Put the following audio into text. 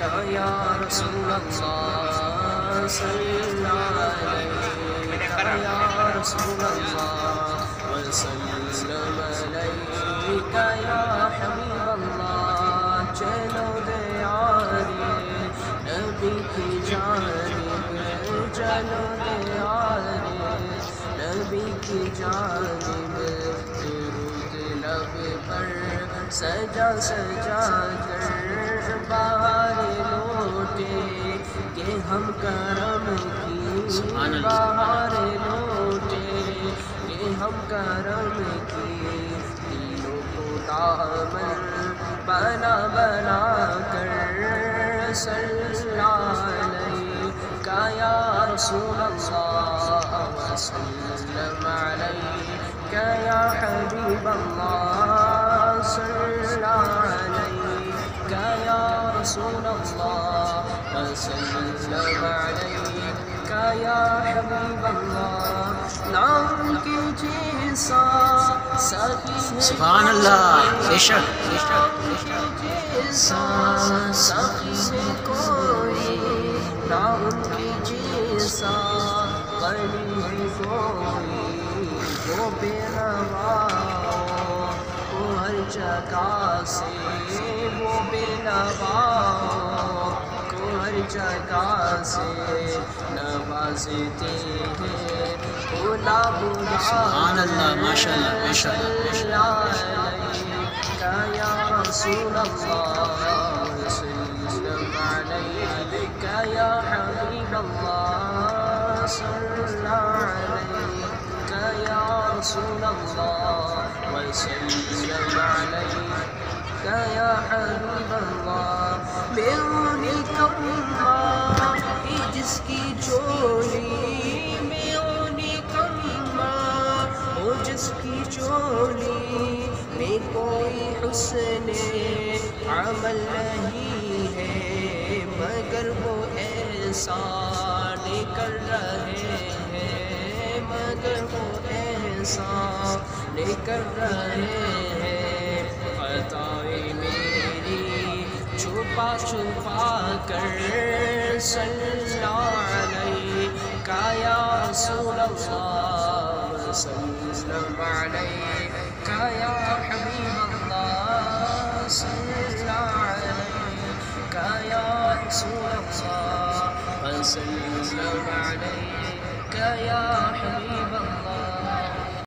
يا رسول الله صلى عليك يا رسول الله وسلم عليك يا چلو دیارے نبی کی جانب چلو دیارے نبی کی جانب سجا سجا کر باہر لوٹے کہ ہم کرم کی باہر لوٹے کہ ہم کرم کی دلوں کو دامن بنا بنا کر صلی علیک یا رسول اللہ۔ وسلم علیک یا حبیب اللہ۔ صلی علیک یا رسول اللہ وسلم علیک نام کی جیسا سخی سبحان اللہ بے شک بے جیسا سخی سے کوئی نام کی جیسا غنی کوئی جو بے نوا وہ ہر جگہ سے وہ بے نوا کو ہر جگہ سے نوازتے ہیں بولا بولا سبحان اللہ ماشاء اللہ بے شک بے شک يا رسول وسلم عليك يا حبيب الله صلى عليك يا رسول الله وسلم عليك يا حبيب الله. میونی کما جس کی چولی میونی کما وہ جس کی چولی میں کوئی حسن عمل نہیں ہے، مگر وہ احسان کر رہے ہیں، مگر وہ احسان کر رہے ہیں۔ خطائیں میری چھپا چھپا کر صلی علیک یا رسول اللہ وسلم علیک یا حبیب اللہ صلی علیک یا رسول اللہ وسلم علیک یا حبیب اللہ